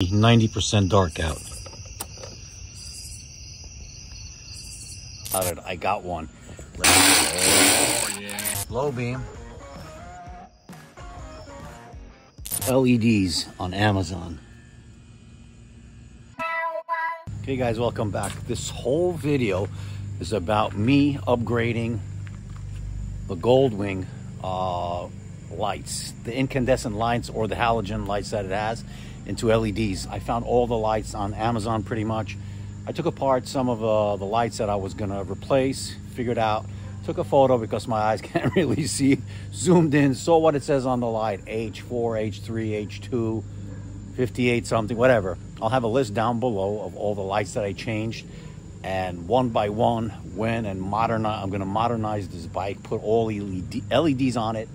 90% dark out. I got one. Oh, yeah. Low beam. LEDs on Amazon. Okay guys, welcome back. This whole video is about me upgrading the Goldwing uh, lights, the incandescent lights or the halogen lights that it has into LEDs. I found all the lights on Amazon pretty much. I took apart some of uh, the lights that I was gonna replace, figured out, took a photo because my eyes can't really see, zoomed in, saw what it says on the light, H4, H3, H2, 58 something, whatever. I'll have a list down below of all the lights that I changed and one by one went and modernize, I'm gonna modernize this bike, put all LED, LEDs on it,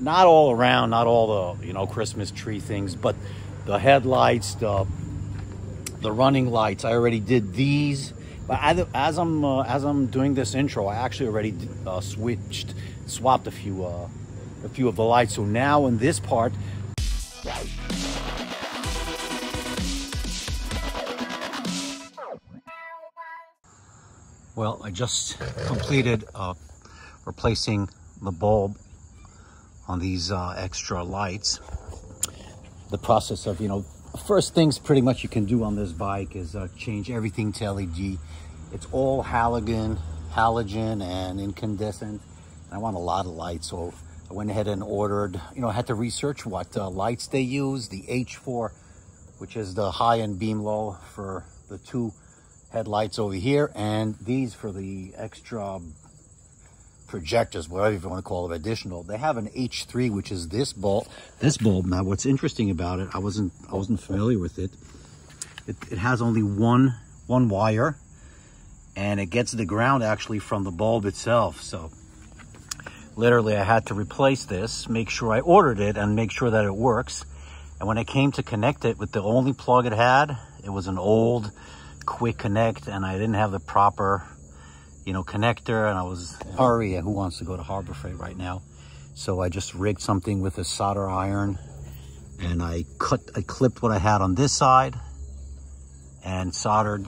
not all around, not all the, you know, Christmas tree things, but the headlights, the the running lights. I already did these, but as, I'm uh, as I'm doing this intro, I actually already uh, switched, swapped a few uh, a few of the lights. So now in this part. Well, I just completed uh, replacing the bulb on these uh, extra lights. The process of, you know, first things pretty much you can do on this bike is uh, change everything to LED. It's all halogen, halogen and incandescent. And I want a lot of light, so I went ahead and ordered, you know, I had to research what uh, lights they use. The H4, which is the high and beam low for the two headlights over here, and these for the extra projectors, whatever you want to call it, additional. They have an H3, which is this bulb. This bulb. Now, what's interesting about it, I wasn't I wasn't familiar with it. It, it has only one one wire, and it gets the ground actually from the bulb itself. So, literally, I had to replace this, make sure I ordered it, and make sure that it works. And when I came to connect it with the only plug it had, it was an old quick connect, and I didn't have the proper you know, connector and I was hurry who wants to go to Harbor Freight right now. So I just rigged something with a solder iron and I cut, I clipped what I had on this side and soldered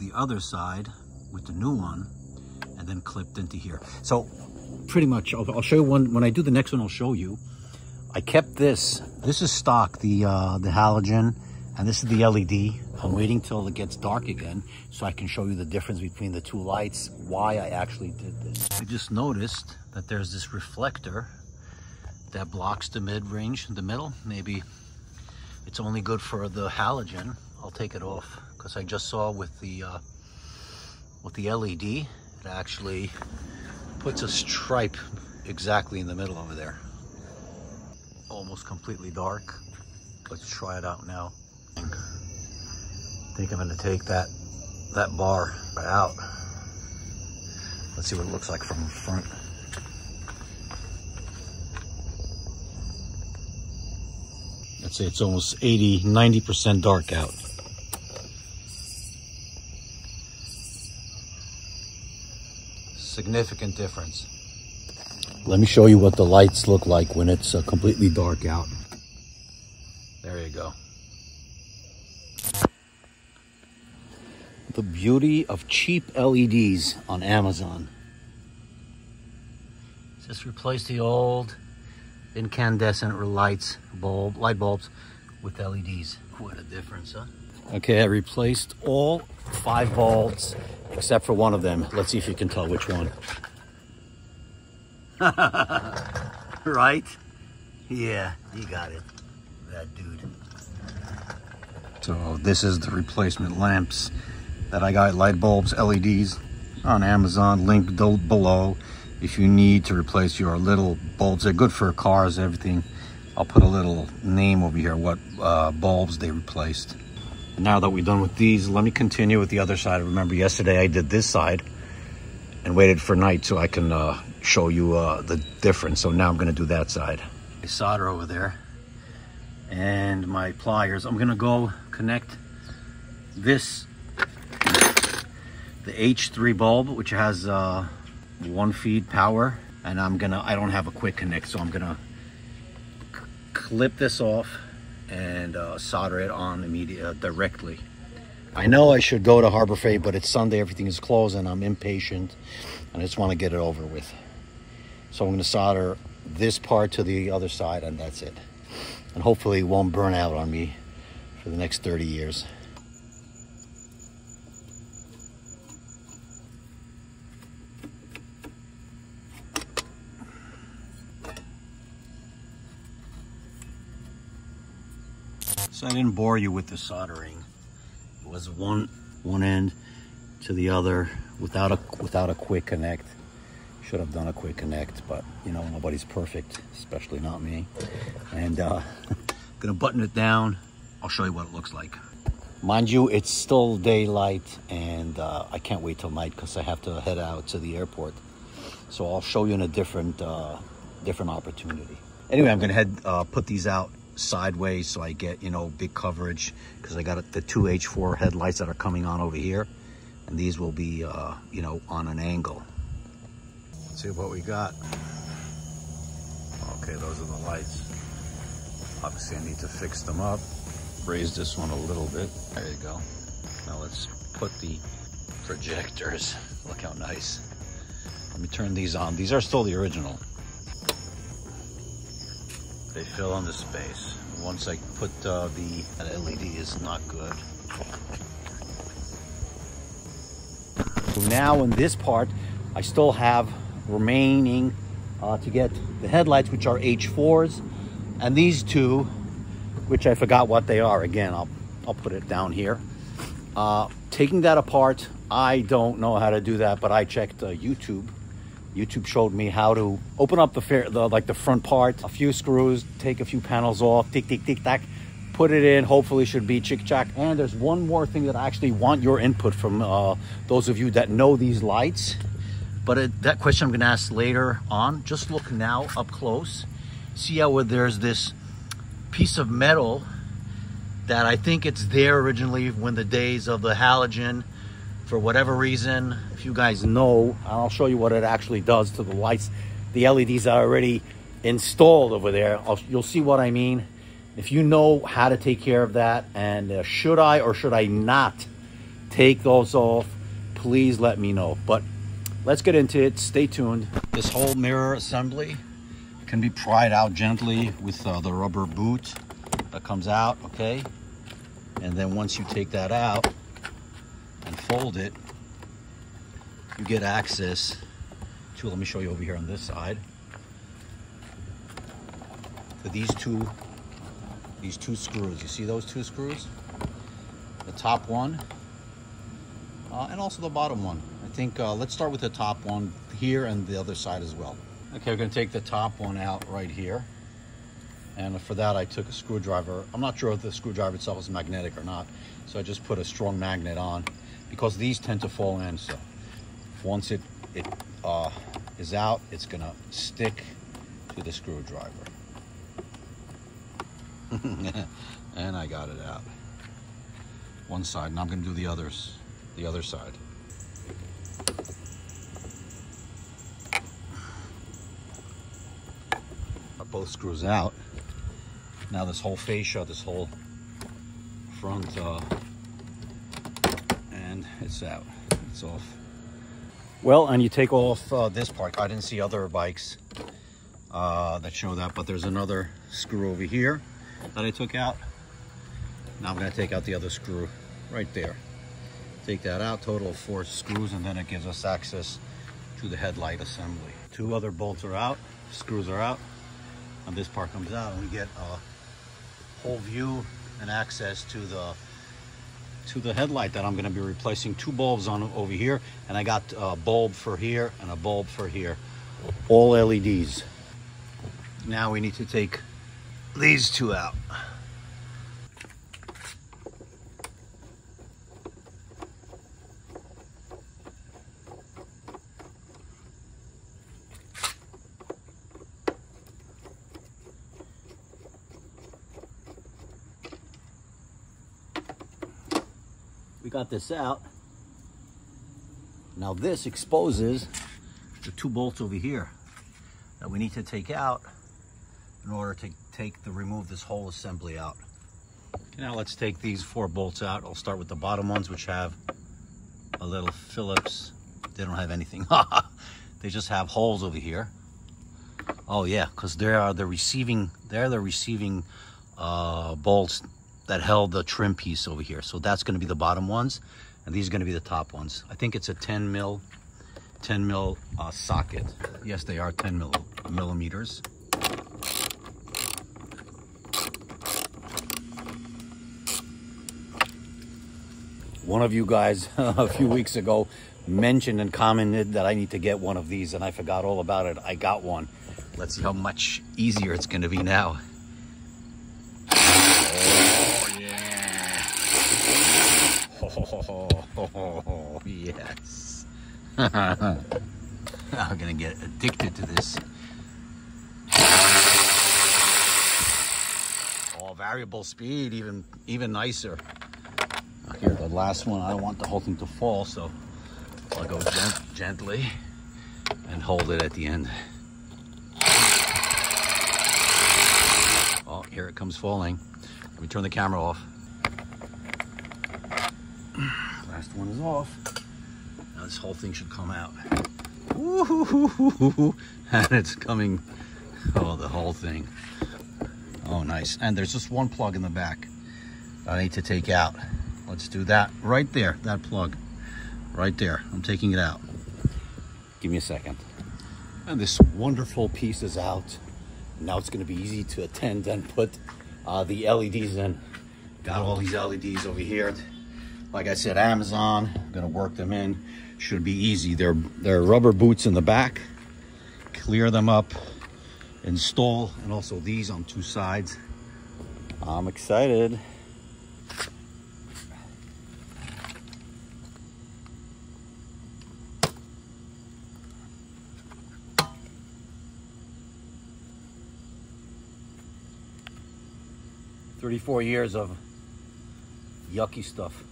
the other side with the new one and then clipped into here. So pretty much, I'll, I'll show you one, when I do the next one, I'll show you. I kept this, this is stock, the, uh, the halogen and this is the LED. I'm waiting till it gets dark again so I can show you the difference between the two lights, why I actually did this. I just noticed that there's this reflector that blocks the mid-range, in the middle. Maybe it's only good for the halogen. I'll take it off because I just saw with the uh, with the LED, it actually puts a stripe exactly in the middle over there. Almost completely dark. Let's try it out now. I think I'm gonna take that that bar out. Let's see what it looks like from the front. I'd say it's almost 80, 90% dark out. Significant difference. Let me show you what the lights look like when it's uh, completely dark out. There you go. The beauty of cheap LEDs on Amazon. Just replace the old incandescent lights, bulb, light bulbs with LEDs. What a difference, huh? Okay, I replaced all five bulbs except for one of them. Let's see if you can tell which one. right? Yeah, you got it. That dude. So this is the replacement lamps that I got light bulbs, LEDs on Amazon, linked below. If you need to replace your little bulbs, they're good for cars, everything. I'll put a little name over here, what uh, bulbs they replaced. Now that we're done with these, let me continue with the other side. Remember yesterday I did this side and waited for night so I can uh, show you uh, the difference. So now I'm gonna do that side. I solder over there and my pliers. I'm gonna go connect this the H3 bulb, which has uh, one feed power. And I'm gonna, I don't have a quick connect, so I'm gonna clip this off and uh, solder it on immediately uh, directly. I know I should go to Harbor Freight, but it's Sunday, everything is closed, and I'm impatient, and I just want to get it over with. So I'm going to solder this part to the other side, and that's it. And hopefully it won't burn out on me for the next 30 years. I didn't bore you with the soldering. It was one one end to the other without a without a quick connect. Should have done a quick connect, but you know nobody's perfect, especially not me. And uh, gonna button it down. I'll show you what it looks like. Mind you, it's still daylight, and uh, I can't wait till night because I have to head out to the airport. So I'll show you in a different uh, different opportunity. Anyway, I'm gonna head uh, put these out sideways so I get, you know, big coverage because I got the two H4 headlights that are coming on over here. And these will be, uh, you know, on an angle. Let's see what we got. Okay, those are the lights. Obviously, I need to fix them up. Raise this one a little bit. There you go. Now let's put the projectors. Look how nice. Let me turn these on. These are still the original they fill in the space. Once I put uh, the LED is not good. So now in this part, I still have remaining uh, to get the headlights, which are H4s, and these two, which I forgot what they are. Again, I'll, I'll put it down here. Uh, taking that apart, I don't know how to do that, but I checked uh, YouTube YouTube showed me how to open up the, fair, the like the front part, a few screws, take a few panels off, tick, tick, tick, tack, put it in. Hopefully should be chick chack. And there's one more thing that I actually want your input from uh, those of you that know these lights. But it, that question I'm gonna ask later on. Just look now up close. See how there's this piece of metal that I think it's there originally when the days of the halogen for whatever reason, if you guys know, I'll show you what it actually does to the lights. The LEDs are already installed over there. I'll, you'll see what I mean. If you know how to take care of that, and uh, should I or should I not take those off, please let me know. But let's get into it. Stay tuned. This whole mirror assembly can be pried out gently with uh, the rubber boot that comes out, okay? And then once you take that out, fold it, you get access to, let me show you over here on this side, to these two, these two screws. You see those two screws? The top one, uh, and also the bottom one. I think, uh, let's start with the top one here and the other side as well. Okay, we're gonna take the top one out right here. And for that, I took a screwdriver. I'm not sure if the screwdriver itself is magnetic or not. So I just put a strong magnet on because these tend to fall in. So once it, it uh, is out, it's gonna stick to the screwdriver. and I got it out. One side, and I'm gonna do the others, the other side. Both screws out. Now this whole fascia, this whole front uh, it's out. It's off. Well, and you take off uh, this part. I didn't see other bikes uh, that show that, but there's another screw over here that I took out. Now I'm going to take out the other screw right there. Take that out, total of four screws, and then it gives us access to the headlight assembly. Two other bolts are out, screws are out, and this part comes out, and we get a whole view and access to the to the headlight that I'm going to be replacing two bulbs on over here and I got a bulb for here and a bulb for here. All LEDs now we need to take these two out got this out. Now this exposes the two bolts over here that we need to take out in order to take the remove this whole assembly out. Now let's take these four bolts out. I'll start with the bottom ones, which have a little Phillips. They don't have anything. they just have holes over here. Oh yeah, because they are the receiving, they're the receiving uh, bolts that held the trim piece over here. So that's gonna be the bottom ones, and these are gonna be the top ones. I think it's a 10 mil, 10 mil uh, socket. Yes, they are 10 mil, millimeters. One of you guys a few weeks ago mentioned and commented that I need to get one of these and I forgot all about it. I got one. Let's see how much easier it's gonna be now. Oh yeah. Oh, yes. I'm gonna get addicted to this. Oh, variable speed, even even nicer. Here, the last one, I don't want the whole thing to fall, so I'll go gent gently and hold it at the end. Oh, here it comes falling. Let me turn the camera off. Last one is off. This whole thing should come out. And it's coming, oh, the whole thing. Oh, nice. And there's just one plug in the back I need to take out. Let's do that right there, that plug. Right there, I'm taking it out. Give me a second. And this wonderful piece is out. Now it's gonna be easy to attend and put uh, the LEDs in. Got all these LEDs over here. Like I said, Amazon, gonna work them in. Should be easy. They're, they're rubber boots in the back. Clear them up, install, and also these on two sides. I'm excited. 34 years of yucky stuff.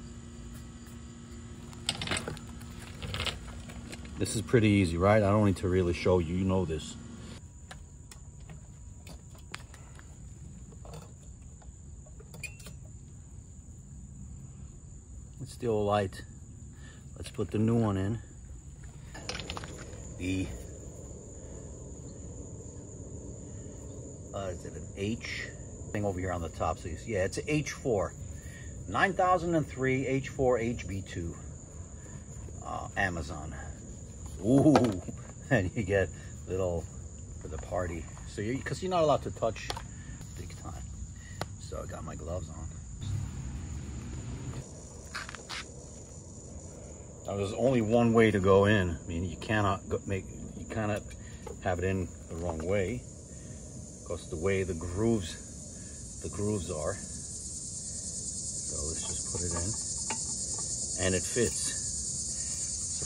This is pretty easy, right? I don't need to really show you, you know this. It's still light. Let's put the new one in. The, uh, is it an H? thing over here on the top. So you see, yeah, it's an H4. 9003 H4 HB2. Uh, Amazon. Ooh, and you get little for the party. So you because you're not allowed to touch big time. So I got my gloves on. Now there's only one way to go in. I mean, you cannot make you cannot have it in the wrong way because the way the grooves the grooves are. So let's just put it in. And it fits.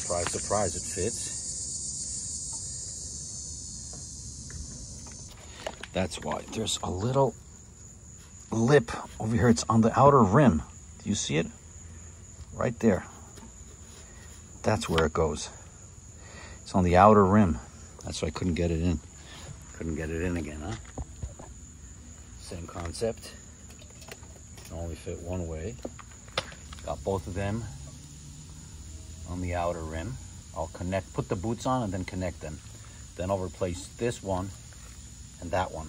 Surprise, surprise, it fits. That's why there's a little lip over here. It's on the outer rim. Do you see it? Right there. That's where it goes. It's on the outer rim. That's why I couldn't get it in. Couldn't get it in again, huh? Same concept. Can only fit one way. Got both of them on the outer rim. I'll connect, put the boots on and then connect them. Then I'll replace this one and that one.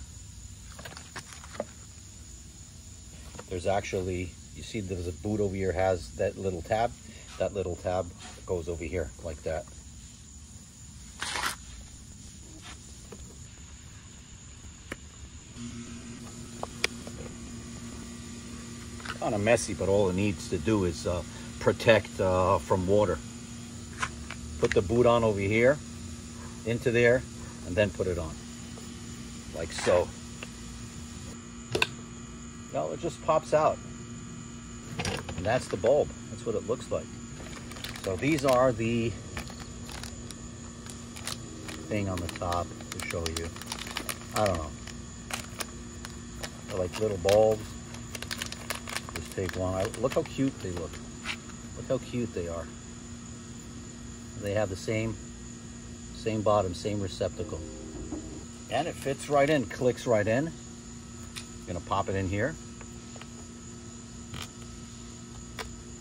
There's actually, you see there's a boot over here has that little tab. That little tab goes over here like that. kind of messy, but all it needs to do is uh, protect uh, from water. Put the boot on over here, into there, and then put it on, like so. Now it just pops out. And that's the bulb. That's what it looks like. So these are the thing on the top to show you. I don't know. They're like little bulbs Just take one. I, look how cute they look. How cute they are. They have the same, same bottom, same receptacle. And it fits right in, clicks right in. Gonna pop it in here.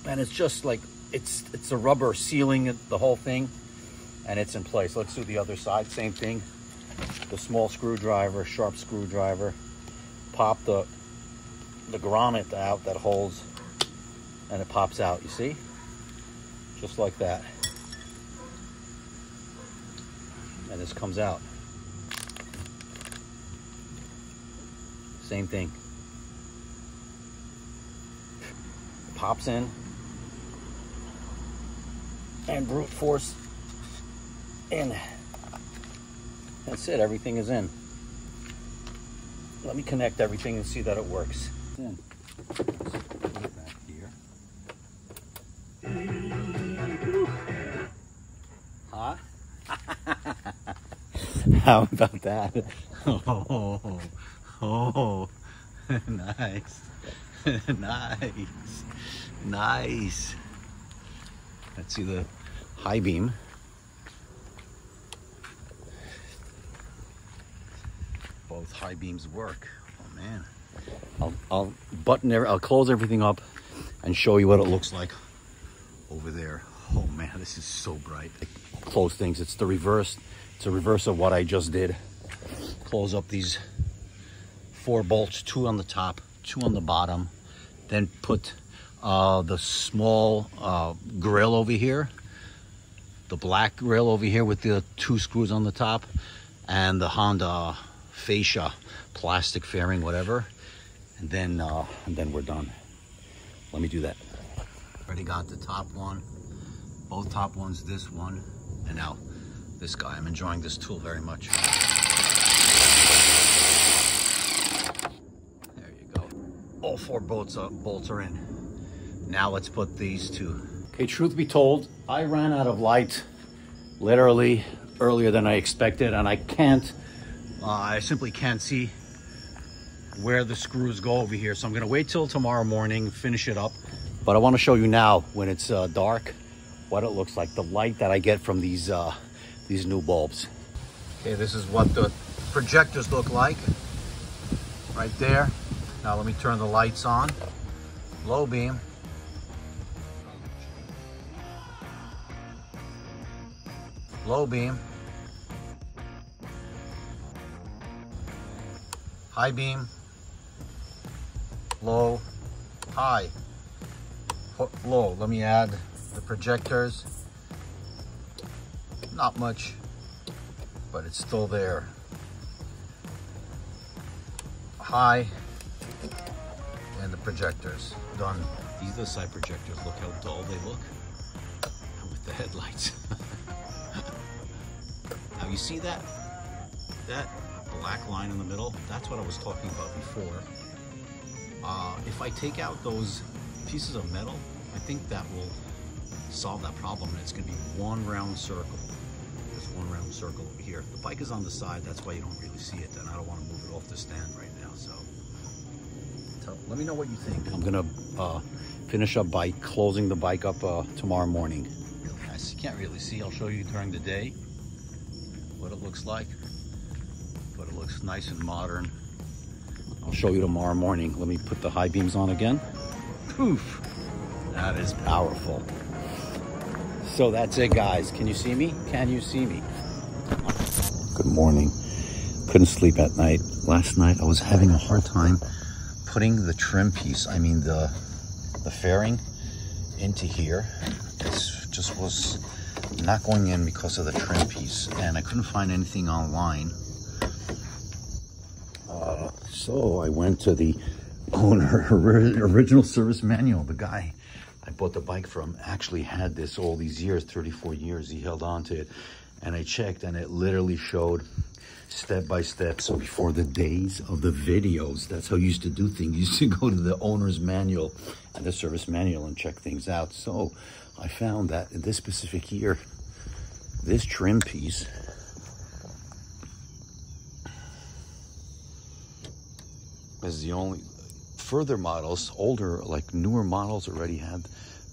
and it's just like it's it's a rubber sealing the whole thing and it's in place let's do the other side same thing the small screwdriver sharp screwdriver pop the the grommet out that holds and it pops out you see just like that and this comes out same thing pops in and brute force in. That's it, everything is in. Let me connect everything and see that it works. In. How about that? Oh, oh, nice, nice, nice. Let's see the high beam. Both high beams work. Oh man. I'll, I'll button there, I'll close everything up and show you what it looks like over there. Oh man, this is so bright. Close things, it's the reverse. It's a reverse of what I just did. Close up these four bolts, two on the top, two on the bottom, then put uh, the small uh, grill over here, the black grill over here with the two screws on the top, and the Honda fascia plastic fairing, whatever. And then, uh, and then we're done. Let me do that. Already got the top one, both top ones, this one, and now this guy. I'm enjoying this tool very much. There you go. All four bolts, uh, bolts are in. Now let's put these two. Okay, truth be told, I ran out of light literally earlier than I expected and I can't, uh, I simply can't see where the screws go over here. So I'm gonna wait till tomorrow morning, finish it up. But I wanna show you now when it's uh, dark, what it looks like, the light that I get from these, uh, these new bulbs. Okay, this is what the projectors look like right there. Now let me turn the lights on. Low beam. low beam, high beam, low, high, low. Let me add the projectors. Not much, but it's still there. High, and the projectors done. These are the side projectors. Look how dull they look with the headlights. Now you see that? That black line in the middle? That's what I was talking about before. Uh, if I take out those pieces of metal, I think that will solve that problem. And it's gonna be one round circle. One round circle over here. The bike is on the side, that's why you don't really see it. And I don't wanna move it off the stand right now, so. Tell, let me know what you think. I'm gonna uh, finish up by closing the bike up uh, tomorrow morning. Really nice. You can't really see, I'll show you during the day what it looks like. But it looks nice and modern. I'll show you tomorrow morning. Let me put the high beams on again. Poof! That is powerful. So that's it, guys. Can you see me? Can you see me? Good morning. Couldn't sleep at night. Last night I was having a hard time putting the trim piece, I mean the the fairing, into here. It just was not going in because of the trim piece and I couldn't find anything online. Uh, so I went to the owner original service manual. The guy I bought the bike from actually had this all these years, 34 years. He held on to it and I checked and it literally showed step by step. So before the days of the videos, that's how you used to do things. You used to go to the owner's manual and the service manual and check things out. So I found that in this specific year, this trim piece is the only further models, older, like newer models already had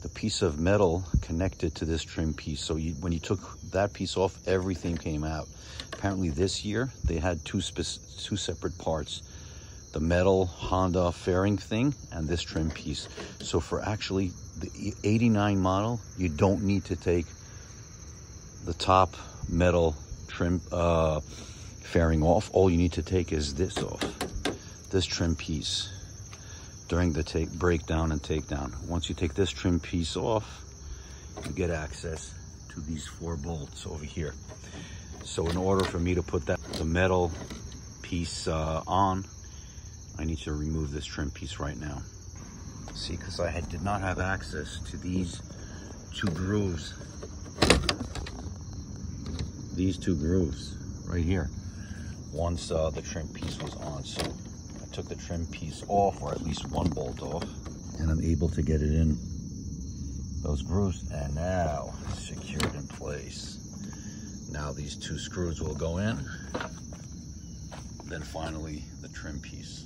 the piece of metal connected to this trim piece. So you, when you took that piece off, everything came out. Apparently this year, they had two, two separate parts. The metal Honda fairing thing and this trim piece. So for actually the 89 model, you don't need to take the top metal trim uh, fairing off. All you need to take is this off, this trim piece during the take breakdown and takedown. Once you take this trim piece off, you get access to these four bolts over here. So in order for me to put that the metal piece uh, on, I need to remove this trim piece right now. See, because I had, did not have access to these two grooves. These two grooves right here. Once uh, the trim piece was on. So took the trim piece off, or at least one bolt off, and I'm able to get it in those grooves. And now secured in place. Now these two screws will go in. Then finally the trim piece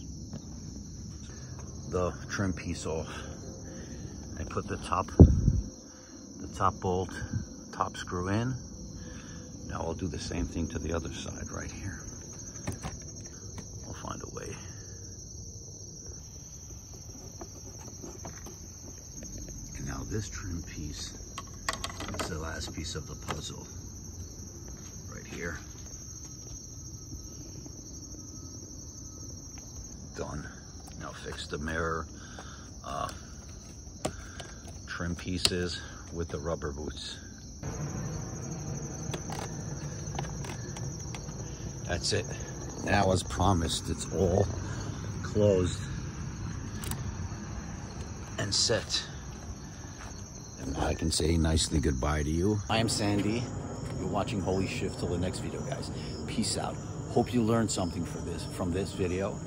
the trim piece off. I put the top, the top bolt, top screw in. Now I'll do the same thing to the other side right here. I'll find a way. And now this trim piece is the last piece of the puzzle right here. Done. Now fix the mirror uh, trim pieces with the rubber boots. That's it. Now as promised, it's all closed and set. I can say nicely goodbye to you. I am Sandy. You're watching Holy Shift till the next video, guys. Peace out. Hope you learned something this from this video.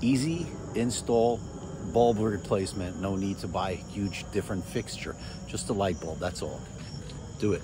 Easy install bulb replacement. No need to buy a huge different fixture. Just a light bulb, that's all. Do it.